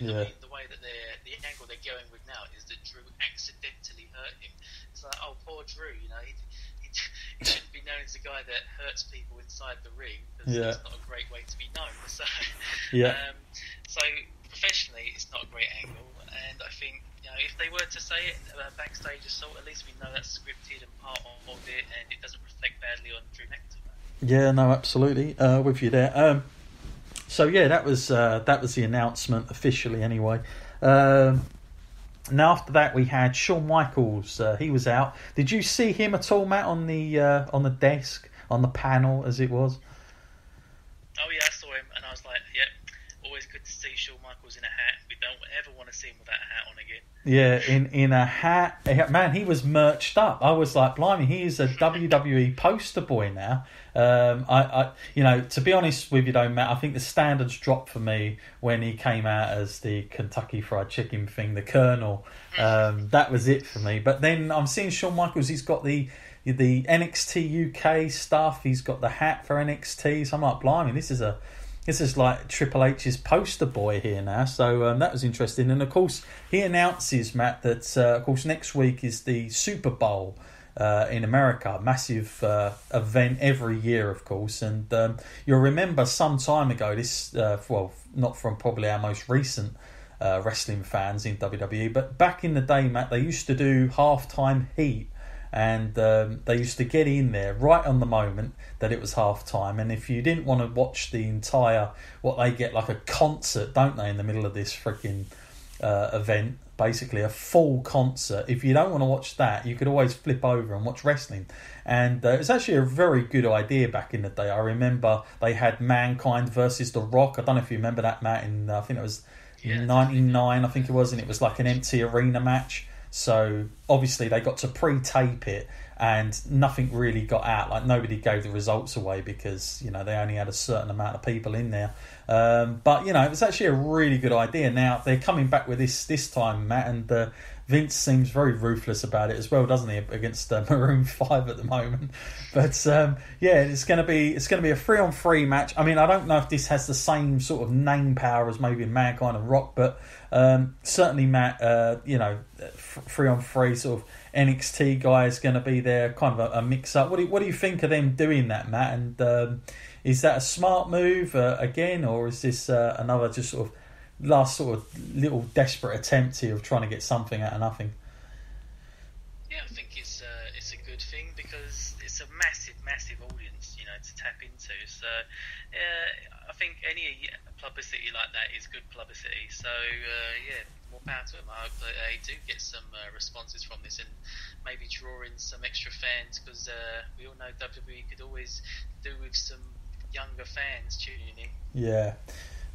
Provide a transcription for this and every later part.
Yeah. I mean, the way that they're the angle they're going with now is that Drew accidentally hurt him. It's like, oh, poor Drew. You know, he, he, he shouldn't be known as a guy that hurts people inside the ring. 'cause Yeah. It's not a great way to be known. So, Yeah. um, so professionally, it's not a great angle. And I think you know, if they were to say it uh, backstage assault, at least we know that's scripted and part of it, and it doesn't reflect badly on Drew McIntyre. Yeah, no, absolutely. Uh, with you there. Um, so yeah, that was uh, that was the announcement officially. Anyway, um, now after that we had Shawn Michaels. Uh, he was out. Did you see him at all, Matt, on the uh, on the desk on the panel as it was? Oh yeah, I saw him, and I was like, yep. Always good to see Shawn Michaels in a hat. We don't ever want to see him without a hat on again. Yeah, in in a hat. Man, he was merched up. I was like, blimey, he is a WWE poster boy now. Um, I, I, you know, to be honest with you, though, Matt, I think the standards dropped for me when he came out as the Kentucky Fried Chicken thing, the Colonel. Um, that was it for me. But then I'm seeing Shawn Michaels. He's got the the NXT UK stuff. He's got the hat for NXT. So I'm like, blimey, this is a this is like Triple H's poster boy here now. So um, that was interesting. And of course, he announces Matt that uh, of course next week is the Super Bowl. Uh, in America, massive uh, event every year, of course, and um, you'll remember some time ago. This, uh, well, not from probably our most recent uh, wrestling fans in WWE, but back in the day, Matt, they used to do halftime heat, and um, they used to get in there right on the moment that it was half time. And if you didn't want to watch the entire, what they get like a concert, don't they, in the middle of this freaking uh, event, basically a full concert. If you don't want to watch that, you could always flip over and watch wrestling. And uh, it's actually a very good idea back in the day. I remember they had Mankind versus The Rock. I don't know if you remember that, Matt, in uh, I think it was Yeah, 99, I think it was, and it was like an empty arena match. So obviously they got to pre-tape it, and nothing really got out. Like nobody gave the results away because you know they only had a certain amount of people in there. Um, but you know it was actually a really good idea. Now they're coming back with this this time, Matt, and uh, Vince seems very ruthless about it as well, doesn't he? Against uh, Maroon Five at the moment. But um, yeah, it's going to be it's going to be a three on three match. I mean, I don't know if this has the same sort of name power as maybe Mankind and Rock, but um, certainly Matt, uh, you know, three on three sort of NXT guy is going to be there, kind of a, a mix up. What do you, what do you think of them doing that, Matt? And um, is that a smart move uh, again, or is this uh, another just sort of last sort of little desperate attempt here of trying to get something out of nothing? Yeah, I think it's uh, it's a good thing because it's a massive, massive audience, you know, to tap into. So, uh, I think any publicity like that is good publicity. So, uh, yeah, more power to them. I hope that they do get some uh, responses from this and maybe draw in some extra fans because uh, we all know WWE could always do with some younger fans tuning in. Yeah.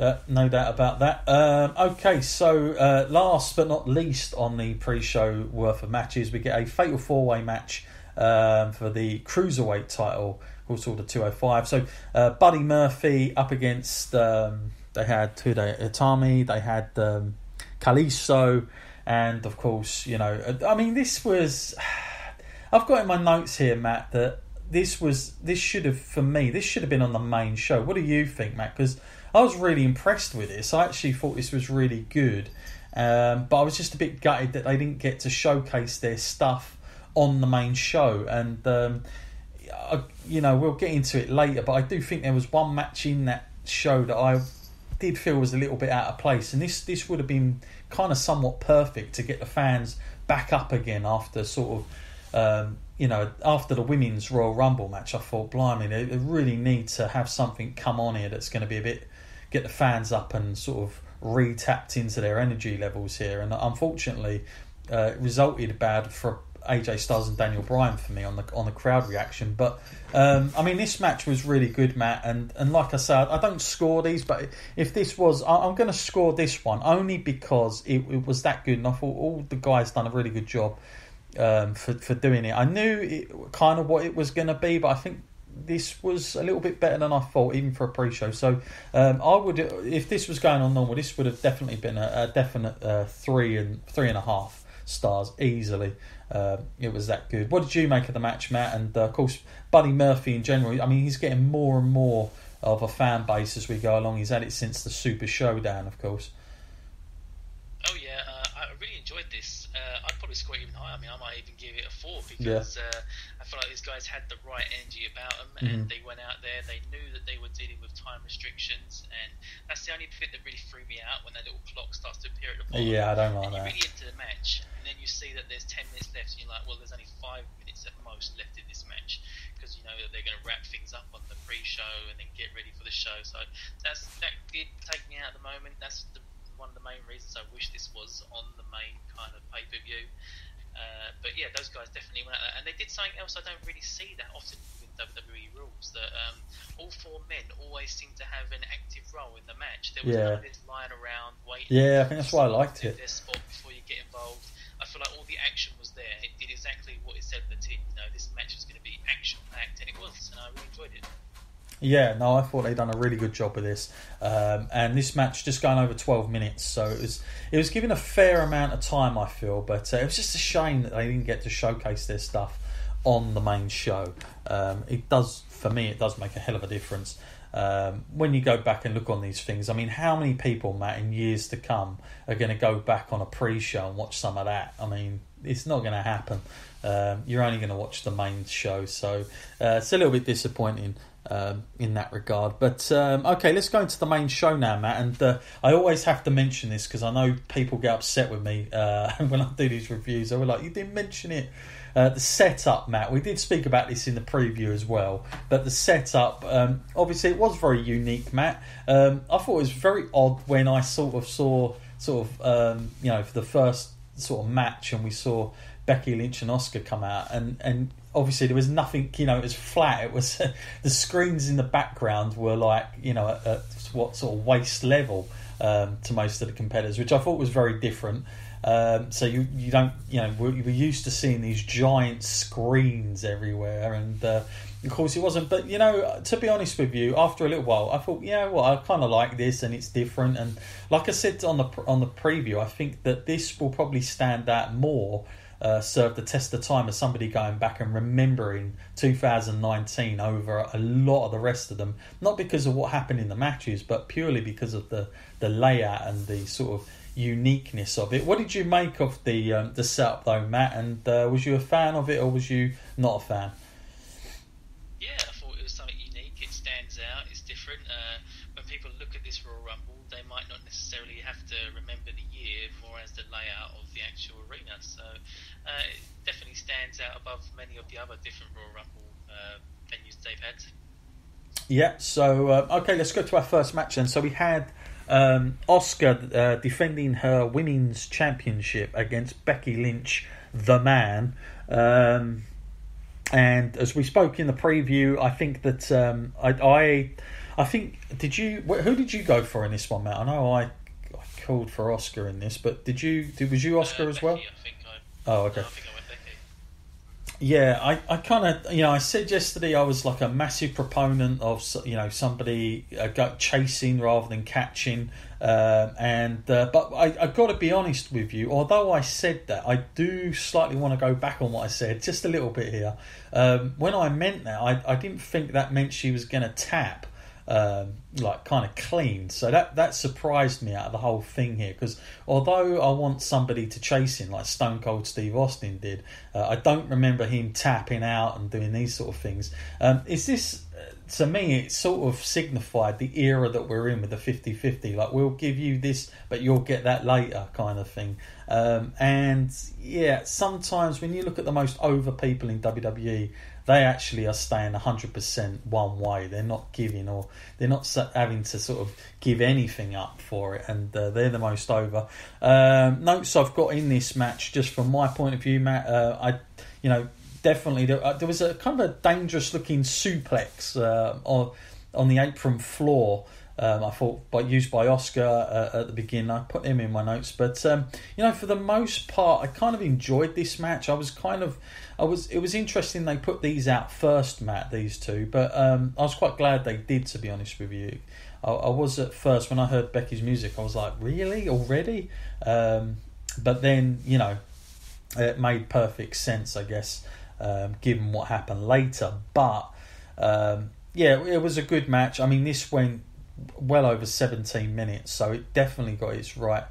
Uh, no doubt about that. Um, okay, so uh, last but not least on the pre-show worth of matches, we get a fatal four-way match um, for the cruiserweight title, also the 205. So uh, Buddy Murphy up against um, they had they Itami, they had um, Kalisto, and of course you know I mean this was I've got in my notes here, Matt, that this was this should have for me this should have been on the main show. What do you think, Matt? Because I was really impressed with this. I actually thought this was really good, um, but I was just a bit gutted that they didn't get to showcase their stuff on the main show. And um, I, you know, we'll get into it later, but I do think there was one match in that show that I did feel was a little bit out of place, and this this would have been kind of somewhat perfect to get the fans back up again after sort of. Um, you know, after the women's Royal Rumble match, I thought, blimey, they, really need to have something come on here that's going to be a bit get the fans up and sort of re-tapped into their energy levels here. And unfortunately, uh, it resulted bad for AJ Styles and Daniel Bryan for me on the on the crowd reaction. But um, I mean, this match was really good, Matt. And and like I said, I don't score these, but if this was, I, I'm going to score this one only because it, it was that good. And I thought all the guys done a really good job um, for for doing it. I knew it, kind of what it was going to be, but I think this was a little bit better than I thought, even for a pre-show. So um, I would, if this was going on normal, this would have definitely been a, a definite uh, three and three and a half stars easily. Uh, it was that good. What did you make of the match, Matt? And uh, of course, Buddy Murphy in general. I mean, he's getting more and more of a fan base as we go along. He's had it since the Super Showdown, of course. Oh yeah, I really enjoyed this. Uh, I'd probably score even higher. I mean, I might even give it a four because yeah. I feel like these guys had the right energy about them, mm-hmm. and they went out there. They knew that they were dealing with time restrictions, and that's the only bit that really threw me out when that little clock starts to appear at the bottom. Yeah, I don't like and that. You're really into the match, and then you see that there's ten minutes left, and you're like, well, there's only five minutes at most left in this match because you know that they're going to wrap things up on the pre-show and then get ready for the show. So that's that did take me out at the moment. That's the one of the main reasons I wish this was on the main kind of pay per view. Uh, but yeah, those guys definitely went out there, and they did something else I don't really see that often with WWE rules. That um, all four men always seem to have an active role in the match. There was yeah. none of this lying around waiting. Yeah, I think that's why I liked it. Their spot before you get involved. I feel like all the action was there. It did exactly what it said in the tin. You know, this match was going to be action packed, and it was, and I really enjoyed it. Yeah, no, I thought they'd done a really good job with this, um, and this match just going over twelve minutes, so it was it was given a fair amount of time, I feel, but uh, it was just a shame that they didn't get to showcase their stuff on the main show. Um, it does, for me, it does make a hell of a difference um, when you go back and look on these things. I mean, how many people, Matt, in years to come, are going to go back on a pre-show and watch some of that? I mean, it's not going to happen. Um, you're only going to watch the main show, so uh, it's a little bit disappointing um, in that regard. But um, okay, let's go into the main show now, Matt. And uh, I always have to mention this because I know people get upset with me uh, when I do these reviews. They were like, "You didn't mention it." Uh, the setup, Matt. We did speak about this in the preview as well, but the setup, um, obviously, it was very unique, Matt. Um, I thought it was very odd when I sort of saw, sort of, um, you know, for the first sort of match, and we saw Becky Lynch and Asuka come out, and and obviously there was nothing you know it was flat. It was the screens in the background were like you know at, at what sort of waist level um, to most of the competitors which i thought was very different. Um, so you you don't you know we're, we're, used to seeing these giant screens everywhere. And uh, of course it wasn't but you know to be honest with you after a little while i thought yeah well i kind of like this and it's different. And like i said on the on the preview i think that this will probably stand out more uh, served the test of time as somebody going back and remembering 2019 over a lot of the rest of them. Not because of what happened in the matches, but purely because of the, the layout and the sort of uniqueness of it. What did you make of the um, the setup though, Matt? And uh, was you a fan of it or was you not a fan? Yeah, I thought it was something unique. It stands out. It's different. Uh, when people look at this Royal Rumble, they might not necessarily have to remember the year, more as the layout of the actual arena. So uh, it definitely stands out above many of the other different Royal Rumble uh, venues they've had. Yeah, so uh, okay, let's go to our first match then. So we had um, Asuka uh, defending her women's championship against Becky Lynch, the man. Um, and as we spoke in the preview, I think that um, I, I, I think did you who did you go for in this one, Matt? I know I, I called for Asuka in this, but did you? Did was you Asuka uh, as well? Becky, Oh, okay. Yeah, I, I kind of, you know, I said yesterday I was like a massive proponent of, you know, somebody uh, chasing rather than catching. Uh, and uh, but I, I got to be honest with you. Although I said that, I do slightly want to go back on what I said just a little bit here. Um, when I meant that, I, I didn't think that meant she was going to tap um, like kind of clean. So that that surprised me out of the whole thing here because although I want somebody to chase him like Stone Cold Steve Austin did, uh, I don't remember him tapping out and doing these sort of things. Um, is this uh, to me? It sort of signified the era that we're in with the 50-50. Like we'll give you this, but you'll get that later, kind of thing. Um, and yeah, sometimes when you look at the most over people in WWE they actually are staying 100% one way. They're not giving or they're not having to sort of give anything up for it, and uh, they're the most over. Um, notes I've got in this match, just from my point of view, Matt, uh, I, you know, definitely there, uh, there, was a kind of a dangerous looking suplex uh, on, on the apron floor. Um, I thought by used by Asuka uh, at the beginning. I put him in my notes, but um, you know, for the most part, I kind of enjoyed this match. I was kind of I was it was interesting they put these out first, Matt. These two, but um, I was quite glad they did. To be honest with you, I, I, was at first when I heard Becky's music, I was like, really already? Um, but then you know, it made perfect sense, I guess, um, given what happened later. But um, yeah, it was a good match. I mean, this went well over 17 minutes, so it definitely got its right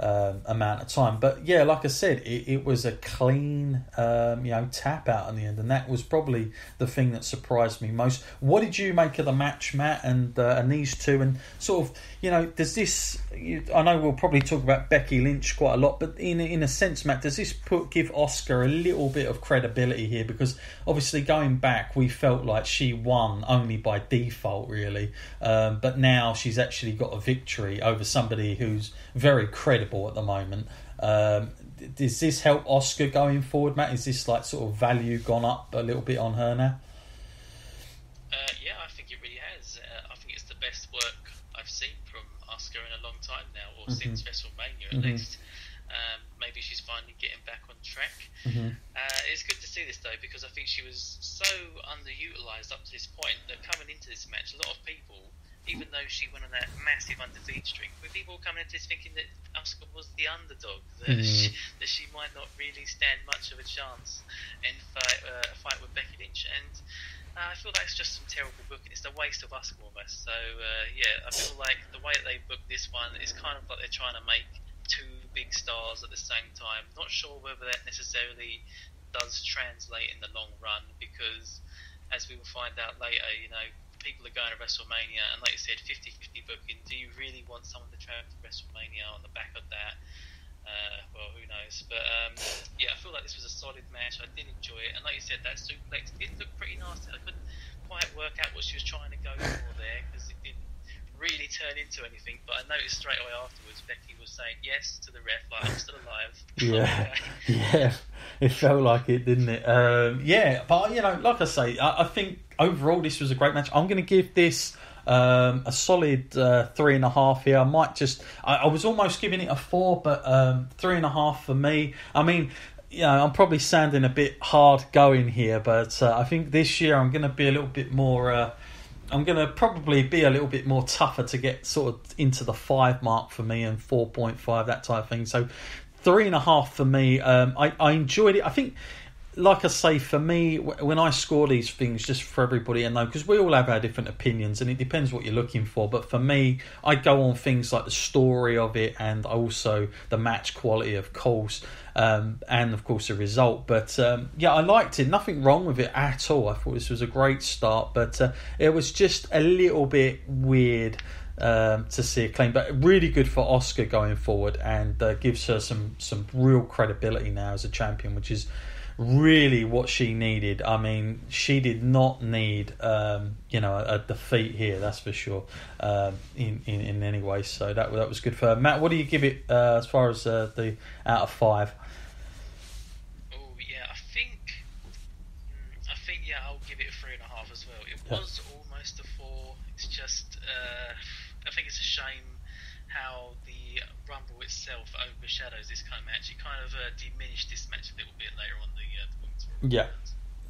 um, amount of time. But yeah, like I said, it, it was a clean, um, you know, tap out in the end, and that was probably the thing that surprised me most. What did you make of the match, Matt, and uh, and these two, and sort of, you know, does this? You, I know we'll probably talk about Becky Lynch quite a lot, but in in a sense, Matt, does this put give Asuka a little bit of credibility here? Because obviously, going back, we felt like she won only by default, really, um, but now she's actually got a victory over somebody who's very credible at the moment. Um, does this help Asuka going forward, Matt? Is this like sort of value gone up a little bit on her now? Uh, yeah, I think it really has. Uh, I think it's the best work I've seen from Asuka in a long time now, or mm-hmm. since WrestleMania at mm-hmm. least. Um, maybe she's finally getting back on track. Mm-hmm. Uh, it's good to see this though because I think she was so underutilized up to this point that coming into this match, a lot of people even though she went on that massive undefeated streak, with people coming into this thinking that Asuka was the underdog, that, mm. she, that she might not really stand much of a chance in fight, uh, a fight with Becky Lynch. And uh, I feel that's just some terrible booking. It's a waste of Asuka almost. So uh, yeah, I feel like the way that they booked this one is kind of like they're trying to make two big stars at the same time. Not sure whether that necessarily does translate in the long run because, as we will find out later, you know people are going to WrestleMania, and like you said, 50-50 booking. Do you really want someone to travel to WrestleMania on the back of that? Uh, well, who knows? But um, yeah, I feel like this was a solid match. I did enjoy it, and like you said, that suplex did look pretty nasty. I couldn't quite work out what she was trying to go for there because it didn't really turn into anything. But I noticed straight away afterwards, Becky was saying yes to the ref, like I'm still alive. yeah, yeah, it felt like it, didn't it? Um, yeah, but you know, like I say, I, I think overall, this was a great match. I'm going to give this um, a solid uh, three and a half here. I might just, I, I was almost giving it a four, but um, three and a half for me. I mean, you know, I'm probably sounding a bit hard going here, but uh, I think this year I'm going to be a little bit more. Uh, I'm going to probably be a little bit more tougher to get sort of into the five mark for me and 4.5, that type of thing. So, three and a half for me. Um, I, I enjoyed it. I think like I say, for me, when I score these things, just for everybody to know, because we all have our different opinions and it depends what you're looking for. But for me, I go on things like the story of it and also the match quality, of course, um, and of course the result. But um, yeah, I liked it. Nothing wrong with it at all. I thought this was a great start, but uh, it was just a little bit weird. Um, to see a claim, but really good for Asuka going forward, and uh, gives her some some real credibility now as a champion, which is really what she needed. I mean, she did not need, um, you know, a, a, defeat here. That's for sure. Um, in, in in any way, so that that was good for her. Matt, what do you give it uh, as far as uh, the out of five? Oh yeah, I think mm, I think yeah, I'll give it a three and a half as well. It was almost a four. It's just uh, I think it's a shame how the Rumble itself overshadows this kind of match. It kind of uh, diminished this match a little bit later on the, uh, the Yeah.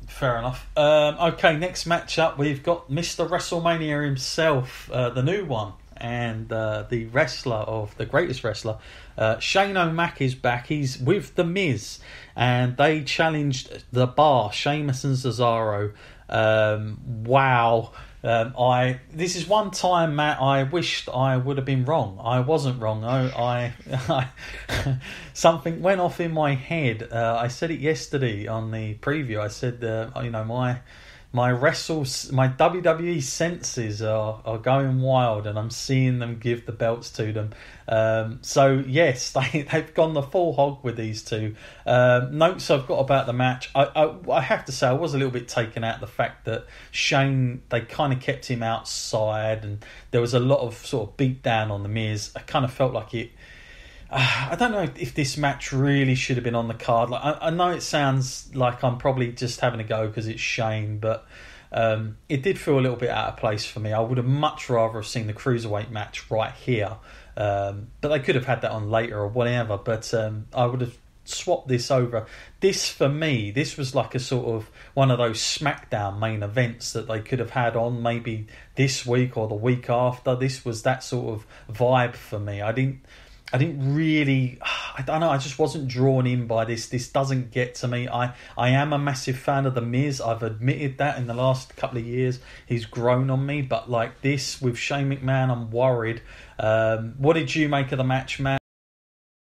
Fair enough. Um, okay, next match up, we've got Mr. WrestleMania himself, uh, the new one, and uh, the wrestler of the greatest wrestler, uh, Shane O'Mac is back. He's with The Miz, and they challenged the bar, Sheamus and Cesaro. Um, wow. Um, I this is one time, Matt. I wished I would have been wrong. I wasn't wrong. I, I, I something went off in my head. Uh, I said it yesterday on the preview. I said, uh, you know, my my wrestles, my WWE senses are, are going wild, and I'm seeing them give the belts to them. Um, so yes, they they've gone the full hog with these two. Um, notes I've got about the match. I, I, I have to say I was a little bit taken out the fact that Shane they kind of kept him outside, and there was a lot of sort of beat down on the Miz. I kind of felt like it I don't know if this match really should have been on the card. Like I, I know it sounds like I'm probably just having a go because it's Shane, but um, it did feel a little bit out of place for me. I would have much rather have seen the cruiserweight match right here, um, but they could have had that on later or whatever. But um, I would have swapped this over. This for me, this was like a sort of one of those SmackDown main events that they could have had on maybe this week or the week after. This was that sort of vibe for me. I didn't. I didn't really, I don't know, I just wasn't drawn in by this. This doesn't get to me. I, I am a massive fan of The Miz. I've admitted that in the last couple of years. He's grown on me, but like this with Shane McMahon, I'm worried. Um, what did you make of the match, man?